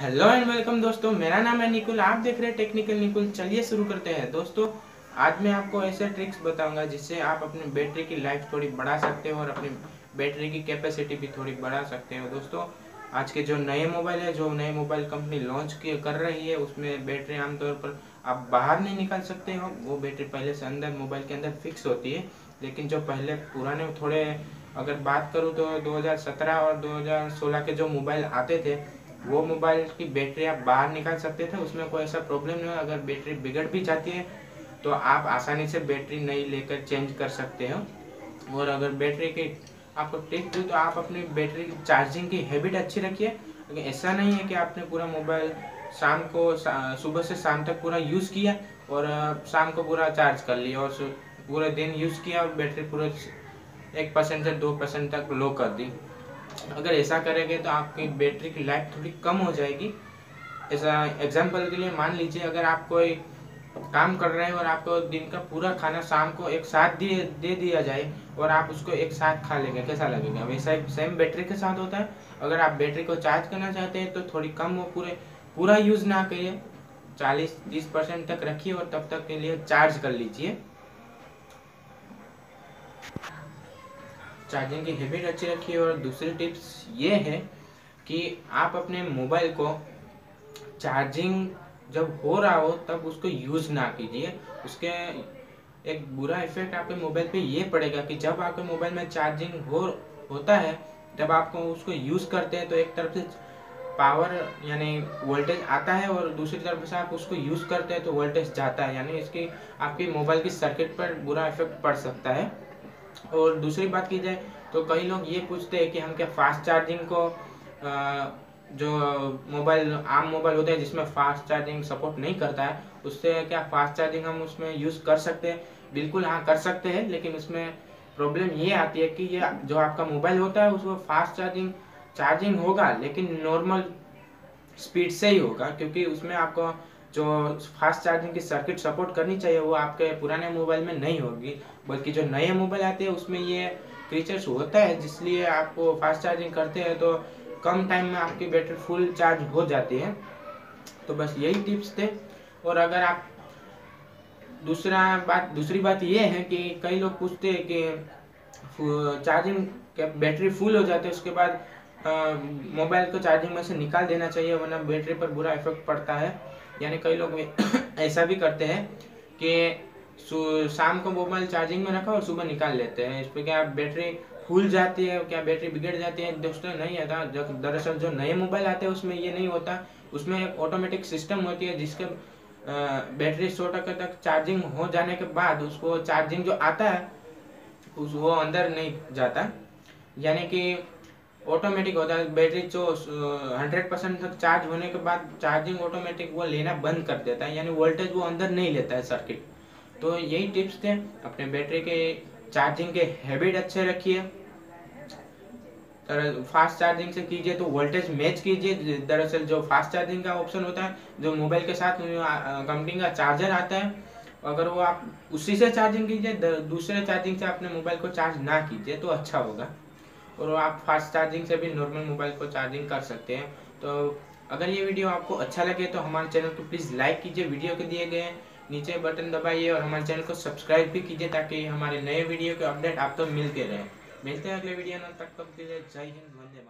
Hello and welcome दोस्तों, मेरा नाम है निकुल, आप देख रहे हैं टेक्निकल निकुल। चलिए शुरू करते हैं। दोस्तों, आज मैं आपको ऐसे ट्रिक्स बताऊँगा जिससे आप अपनी बैटरी की लाइफ थोड़ी बढ़ा सकते हो और अपनी बैटरी की कैपेसिटी भी थोड़ी बढ़ा सकते हो। दोस्तों, आज के जो नए मोबाइल है, जो नए मोबाइल कंपनी लॉन्च कर रही है, उसमें बैटरी आमतौर पर आप बाहर नहीं निकाल सकते हो। वो बैटरी पहले से अंदर मोबाइल के अंदर फिक्स होती है। लेकिन जो पहले पुराने थोड़े, अगर बात करूँ तो 2017 और 2016 के जो मोबाइल आते थे वो मोबाइल की बैटरी आप बाहर निकाल सकते थे, उसमें कोई ऐसा प्रॉब्लम नहीं है अगर बैटरी बिगड़ भी जाती है तो आप आसानी से बैटरी नई लेकर चेंज कर सकते हो। और अगर बैटरी की आपको टिप दूँ तो आप अपनी बैटरी चार्जिंग की हैबिट अच्छी रखिए। लेकिन ऐसा नहीं है कि आपने पूरा मोबाइल शाम को सुबह से शाम तक पूरा यूज़ किया और शाम को पूरा चार्ज कर लिया और पूरा दिन यूज़ किया और बैटरी पूरा एक परसेंट से दो परसेंट तक लो कर दी। अगर ऐसा करेंगे तो आपकी बैटरी की लाइफ थोड़ी कम हो जाएगी। ऐसा एग्ज़ाम्पल के लिए मान लीजिए, अगर आप कोई काम कर रहे हैं और आपको दिन का पूरा खाना शाम को एक साथ दिए दे दिया जाए और आप उसको एक साथ खा लेंगे, कैसा लगेगा? वैसा सेम बैटरी के साथ होता है। अगर आप बैटरी को चार्ज करना चाहते हैं तो थोड़ी कम वो पूरे, पूरा यूज़ ना करिए। चालीस, तीस परसेंट तक रखिए और तब तक के लिए चार्ज कर लीजिए। चार्जिंग की हैबिट अच्छी रखिए और दूसरी टिप्स ये है कि आप अपने मोबाइल को चार्जिंग जब हो रहा हो तब उसको यूज़ ना कीजिए। उसके एक बुरा इफ़ेक्ट आपके मोबाइल पे ये पड़ेगा कि जब आपके मोबाइल में चार्जिंग हो, होता है, जब आपको उसको यूज़ करते हैं तो एक तरफ़ से पावर यानी वोल्टेज आता है और दूसरी तरफ़ से आप उसको यूज़ करते हैं तो वोल्टेज जाता है। यानी इसकी आपकी मोबाइल की सर्किट पर बुरा इफ़ेक्ट पड़ सकता है। और दूसरी बात की जाए तो कई लोग ये पूछते हैं कि हम क्या फास्ट चार्जिंग को जो मोबाइल आम मोबाइल होते हैं जिसमें फास्ट चार्जिंग सपोर्ट नहीं करता है, उससे क्या फास्ट चार्जिंग हम उसमें यूज़ कर सकते हैं? बिल्कुल हाँ कर सकते हैं, लेकिन उसमें प्रॉब्लम ये आती है कि ये जो आपका मोबाइल होता है, उसमें फास्ट चार्जिंग चार्जिंग होगा, लेकिन नॉर्मल स्पीड से ही होगा, क्योंकि उसमें आपको जो फास्ट चार्जिंग की सर्किट सपोर्ट करनी चाहिए, वो आपके पुराने मोबाइल में नहीं होगी। बल्कि जो नए मोबाइल आते हैं, उसमें ये फीचर्स होता है, जिसलिए आप फास्ट चार्जिंग करते हैं तो कम टाइम में आपकी बैटरी फुल चार्ज हो जाती है। तो बस यही टिप्स थे। और अगर आप, दूसरा बात, दूसरी बात ये है कि कई लोग पूछते हैं कि चार्जिंग बैटरी फुल हो जाती है, उसके बाद मोबाइल को चार्जिंग में से निकाल देना चाहिए, वरना बैटरी पर बुरा इफ़ेक्ट पड़ता है। यानी कई लोग ऐसा भी करते हैं कि शाम को मोबाइल चार्जिंग में रखा और सुबह निकाल लेते हैं। इस पर क्या बैटरी फूल जाती है, क्या बैटरी बिगड़ जाती है? दोस्तों, नहीं आता। जब दरअसल जो नए मोबाइल आते हैं, उसमें ये नहीं होता। उसमें एक ऑटोमेटिक सिस्टम होती है जिसके बैटरी सौ टका तक चार्जिंग हो जाने के बाद उसको चार्जिंग जो आता है, उस वो अंदर नहीं जाता। यानी कि ऑटोमेटिक होता है। बैटरी जो हंड्रेड परसेंट तक चार्ज होने के बाद चार्जिंग ऑटोमेटिक वो लेना बंद कर देता है, यानी वोल्टेज वो अंदर नहीं लेता है सर्किट तो यही टिप्स थे अपने बैटरी के चार्जिंग के हैबिट अच्छे रखिए। फास्ट चार्जिंग से कीजिए तो वोल्टेज मैच कीजिए। दरअसल जो फास्ट चार्जिंग का ऑप्शन होता है, जो मोबाइल के साथ कंपनी का चार्जर आता है, अगर वो आप उसी से चार्जिंग कीजिए दूसरे चार्जिंग से अपने मोबाइल को चार्ज ना कीजिए तो अच्छा होगा। और आप फास्ट चार्जिंग से भी नॉर्मल मोबाइल को चार्जिंग कर सकते हैं। तो अगर ये वीडियो आपको अच्छा लगे तो हमारे चैनल को प्लीज़ लाइक कीजिए वीडियो के दिए गए नीचे बटन दबाइए और हमारे चैनल को सब्सक्राइब भी कीजिए ताकि हमारे नए वीडियो के अपडेट आपको तो मिलते रहे। मिलते हैं अगले वीडियो में, तब तक के लिए जय हिंद, वंदे